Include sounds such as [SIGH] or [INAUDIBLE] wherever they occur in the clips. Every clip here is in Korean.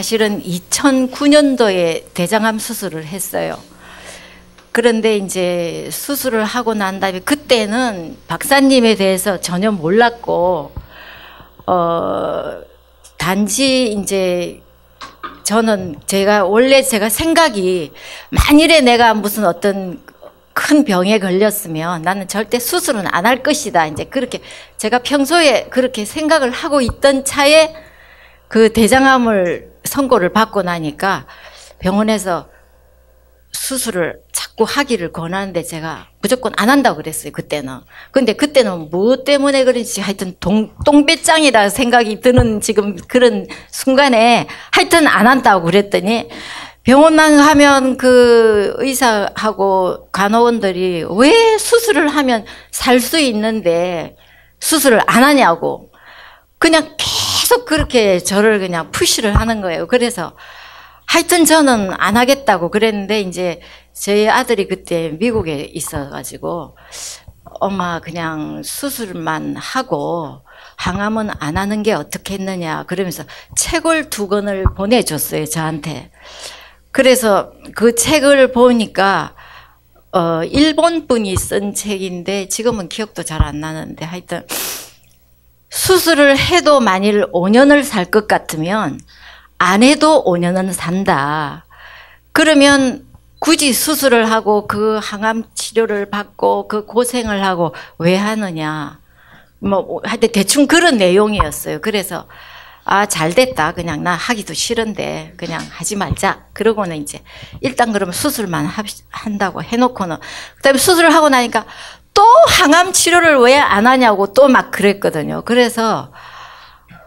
사실은 2009년도에 대장암 수술을 했어요. 그런데 이제 수술을 하고 난 다음에 그때는 박사님에 대해서 전혀 몰랐고, 어, 단지 이제 저는 제가 원래 제가 생각이 만일에 내가 무슨 어떤 큰 병에 걸렸으면 나는 절대 수술은 안 할 것이다. 이제 그렇게 제가 평소에 그렇게 생각을 하고 있던 차에 그 대장암을 선고를 받고 나니까 병원에서 수술을 자꾸 하기를 권하는데 제가 무조건 안 한다고 그랬어요, 그때는. 근데 그때는 뭐 때문에 그런지 하여튼 동, 똥배짱이라 생각이 드는 지금 그런 순간에 하여튼 안 한다고 그랬더니 병원만 하면 그 의사하고 간호원들이 왜 수술을 하면 살 수 있는데 수술을 안 하냐고 그냥 계속 그렇게 저를 그냥 푸시를 하는 거예요. 그래서 하여튼 저는 안 하겠다고 그랬는데 이제 저희 아들이 그때 미국에 있어가지고 엄마 그냥 수술만 하고 항암은 안 하는 게 어떻겠느냐 그러면서 책을 두 권을 보내줬어요 저한테. 그래서 그 책을 보니까 어 일본 분이 쓴 책인데 지금은 기억도 잘 안 나는데 하여튼 수술을 해도 만일 5년을 살 것 같으면 안 해도 5년은 산다. 그러면 굳이 수술을 하고 그 항암 치료를 받고 그 고생을 하고 왜 하느냐. 뭐, 하여튼 대충 그런 내용이었어요. 그래서 아, 잘 됐다. 그냥 나 하기도 싫은데 그냥 하지 말자. 그러고는 이제 일단 그러면 수술만 한다고 해놓고는 그 다음에 수술을 하고 나니까 또 항암 치료를 왜 안 하냐고 또 막 그랬거든요. 그래서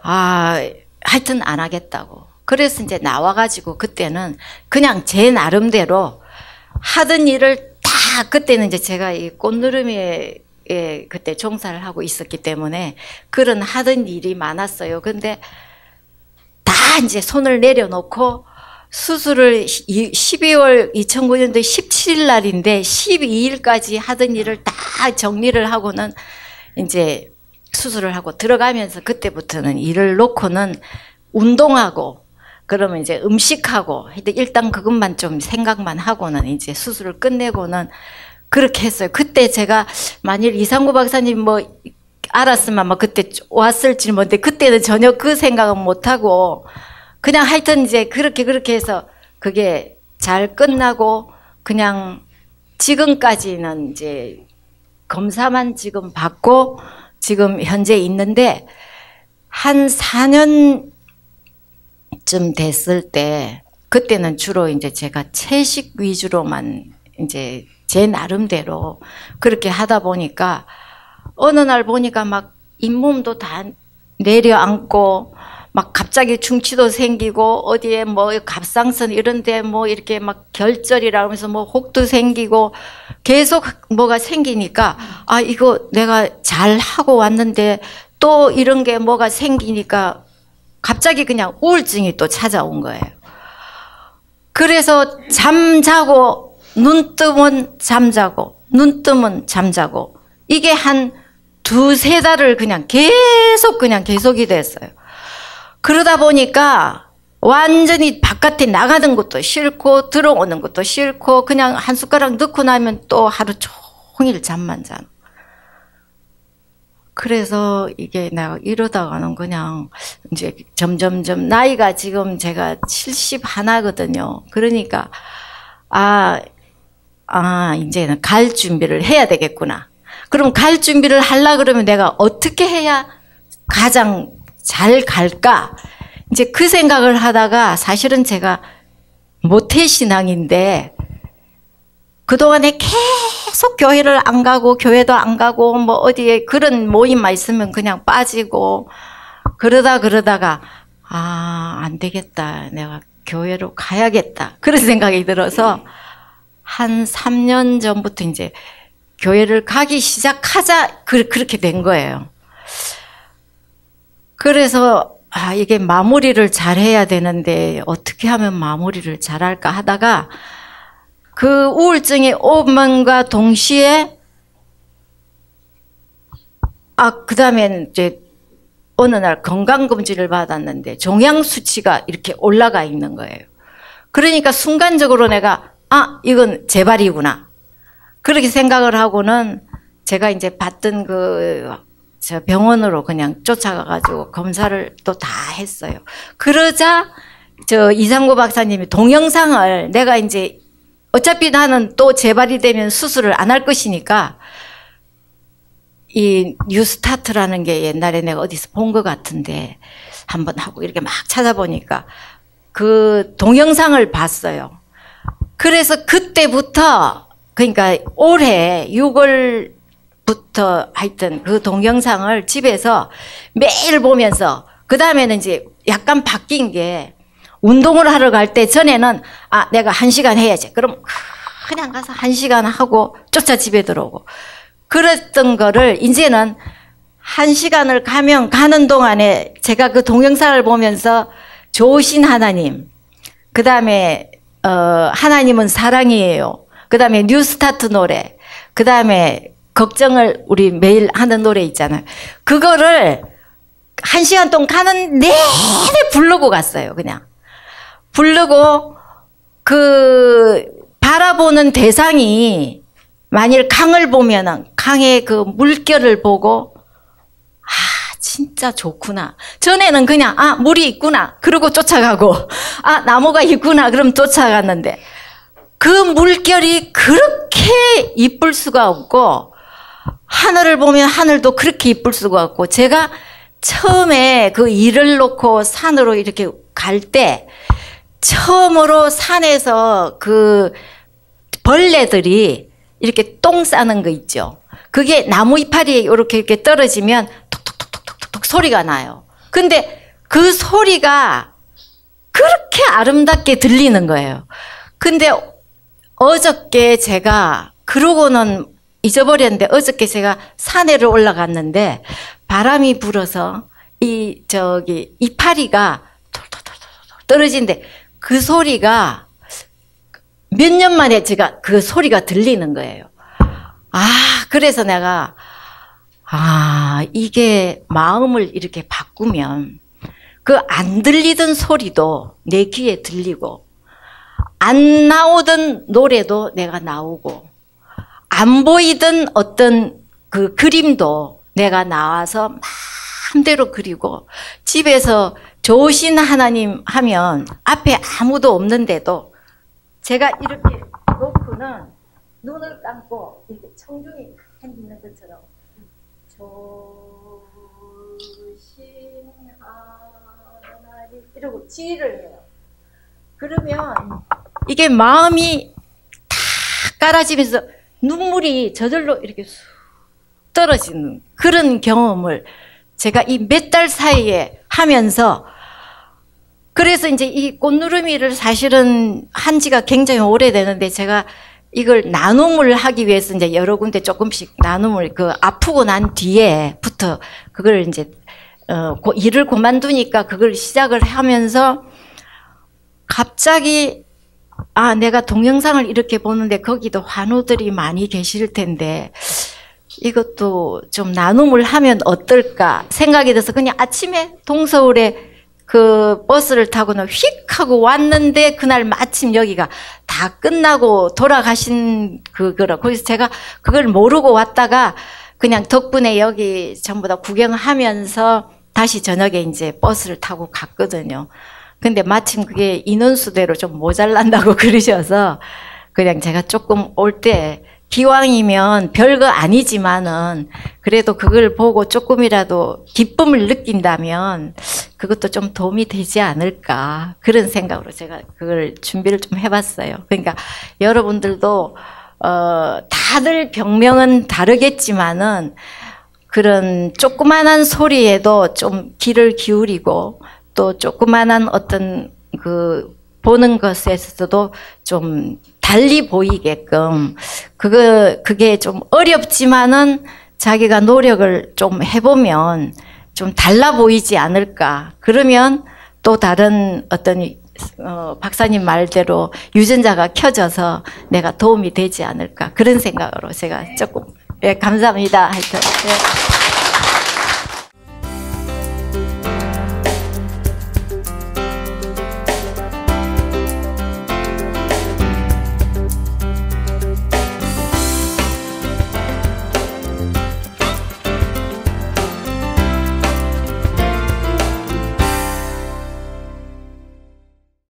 아, 하여튼 안 하겠다고. 그래서 이제 나와가지고 그때는 그냥 제 나름대로 하던 일을 다 그때는 이제 제가 이 꽃누름이에 예, 그때 종사를 하고 있었기 때문에 그런 하던 일이 많았어요. 근데 다 이제 손을 내려놓고 수술을 12월 2009년도 17일 날인데 12일까지 하던 일을 다 정리를 하고는 이제 수술을 하고 들어가면서 그때부터는 일을 놓고는 운동하고 그러면 이제 음식하고 일단 그것만 좀 생각만 하고는 이제 수술을 끝내고는 그렇게 했어요. 그때 제가 만일 이상구 박사님 뭐 알았으면 뭐 그때 왔을지 모르는데 그때는 전혀 그 생각은 못 하고 그냥 하여튼 이제 그렇게 그렇게 해서 그게 잘 끝나고 그냥 지금까지는 이제 검사만 지금 받고 지금 현재 있는데 한 4년쯤 됐을 때 그때는 주로 이제 제가 채식 위주로만 이제 제 나름대로 그렇게 하다 보니까 어느 날 보니까 막 잇몸도 다 내려앉고 막 갑자기 중치도 생기고 어디에 뭐 갑상선 이런데 뭐 이렇게 막 결절이라 하면서 뭐 혹도 생기고 계속 뭐가 생기니까 아 이거 내가 잘 하고 왔는데 또 이런 게 뭐가 생기니까 갑자기 그냥 우울증이 또 찾아온 거예요. 그래서 잠자고 눈 뜨면 잠자고 눈 뜨면 잠자고 이게 한 두세 달을 그냥 계속 그냥 계속이 됐어요. 그러다 보니까 완전히 바깥에 나가는 것도 싫고 들어오는 것도 싫고 그냥 한 숟가락 넣고 나면 또 하루 종일 잠만 자는. 그래서 이게 내가 이러다가는 그냥 이제 점점점 나이가 지금 제가 70 하나거든요. 그러니까 아, 아, 이제는 갈 준비를 해야 되겠구나. 그럼 갈 준비를 하려 그러면 내가 어떻게 해야 가장 잘 갈까? 이제 그 생각을 하다가 사실은 제가 모태신앙인데 그동안에 계속 교회를 안 가고 교회도 안 가고 뭐 어디에 그런 모임만 있으면 그냥 빠지고 그러다 그러다가 아, 안 되겠다. 내가 교회로 가야겠다. 그런 [LAUGHS] 생각이 들어서 한 3년 전부터 이제 교회를 가기 시작하자 그, 그렇게 된 거예요. 그래서 아 이게 마무리를 잘 해야 되는데 어떻게 하면 마무리를 잘 할까 하다가 그 우울증이 오면과 동시에 아 그 다음에 이제 어느 날 건강검진을 받았는데 종양 수치가 이렇게 올라가 있는 거예요. 그러니까 순간적으로 내가 아 이건 재발이구나 그렇게 생각을 하고는 제가 이제 받던 그 병원으로 그냥 쫓아가가지고 검사를 또 다 했어요. 그러자 저 이상구 박사님이 동영상을 내가 이제 어차피 나는 또 재발이 되면 수술을 안 할 것이니까 이 뉴스타트라는 게 옛날에 내가 어디서 본 것 같은데 한번 하고 이렇게 막 찾아보니까 그 동영상을 봤어요. 그래서 그때부터 그러니까 올해 6월 부터 하여튼 그 동영상을 집에서 매일 보면서 그 다음에는 이제 약간 바뀐 게 운동을 하러 갈 때 전에는 아 내가 한 시간 해야지 그럼 그냥 가서 한 시간 하고 쫓아 집에 들어오고 그랬던 거를 이제는 한 시간을 가면 가는 동안에 제가 그 동영상을 보면서 좋으신 하나님, 그 다음에 어, 하나님은 사랑이에요. 그 다음에 뉴스타트 노래, 그 다음에 걱정을 우리 매일 하는 노래 있잖아요. 그거를 한 시간 동안 가는 내내 부르고 갔어요, 그냥. 부르고 그 바라보는 대상이 만일 강을 보면은 강의 그 물결을 보고 아 진짜 좋구나. 전에는 그냥 아 물이 있구나. 그러고 쫓아가고 아 나무가 있구나. 그럼 쫓아갔는데 그 물결이 그렇게 이쁠 수가 없고 하늘을 보면 하늘도 그렇게 이쁠 수가 없고 제가 처음에 그 일을 놓고 산으로 이렇게 갈 때 처음으로 산에서 그 벌레들이 이렇게 똥 싸는 거 있죠. 그게 나무 이파리에 이렇게 이렇게 떨어지면 톡톡톡톡톡톡 소리가 나요. 근데 그 소리가 그렇게 아름답게 들리는 거예요. 근데 어저께 제가 그러고는 잊어버렸는데 어저께 제가 산에를 올라갔는데 바람이 불어서 이 저기 이파리가 톨톨톨톨 떨어진데 그 소리가 몇 년 만에 제가 그 소리가 들리는 거예요. 아, 그래서 내가, 아, 이게 마음을 이렇게 바꾸면 그 안 들리던 소리도 내 귀에 들리고, 안 나오던 노래도 내가 나오고, 안 보이던 어떤 그 그림도 내가 나와서 마음대로 그리고, 집에서 좋으신 하나님 하면 앞에 아무도 없는데도 제가 이렇게 놓고는 눈을 감고 이렇게 청중이 있는 것처럼 조신 하나님 이러고 지휘를 해요. 그러면 이게 마음이 다 깔아지면서 눈물이 저절로 이렇게 떨어지는 그런 경험을 제가 이 몇 달 사이에 하면서 그래서 이제 이 꽃누르미를 사실은 한 지가 굉장히 오래되는데 제가 이걸 나눔을 하기 위해서 이제 여러 군데 조금씩 나눔을 그 아프고 난 뒤에부터 그걸 이제 어 일을 그만두니까 그걸 시작을 하면서 갑자기 아 내가 동영상을 이렇게 보는데 거기도 환우들이 많이 계실 텐데 이것도 좀 나눔을 하면 어떨까 생각이 들어서 그냥 아침에 동서울에 그 버스를 타고는 휙 하고 왔는데 그날 마침 여기가 다 끝나고 돌아가신 그거라. 그래서 제가 그걸 모르고 왔다가 그냥 덕분에 여기 전부 다 구경하면서 다시 저녁에 이제 버스를 타고 갔거든요. 근데 마침 그게 인원수대로 좀 모자란다고 [LAUGHS] 그러셔서 그냥 제가 조금 올 때 기왕이면 별거 아니지만은 그래도 그걸 보고 조금이라도 기쁨을 느낀다면 그것도 좀 도움이 되지 않을까 그런 생각으로 제가 그걸 준비를 좀 해봤어요. 그러니까 여러분들도 어 다들 병명은 다르겠지만은 그런 조그만한 소리에도 좀 귀를 기울이고 또 조그만한 어떤 그 보는 것에서도 좀 달리 보이게끔 그거 그게 좀 어렵지만은 자기가 노력을 좀 해보면 좀 달라 보이지 않을까. 그러면 또 다른 어떤 어, 박사님 말대로 유전자가 켜져서 내가 도움이 되지 않을까 그런 생각으로 제가 조금 예 감사합니다. 하여튼 예.